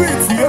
beats.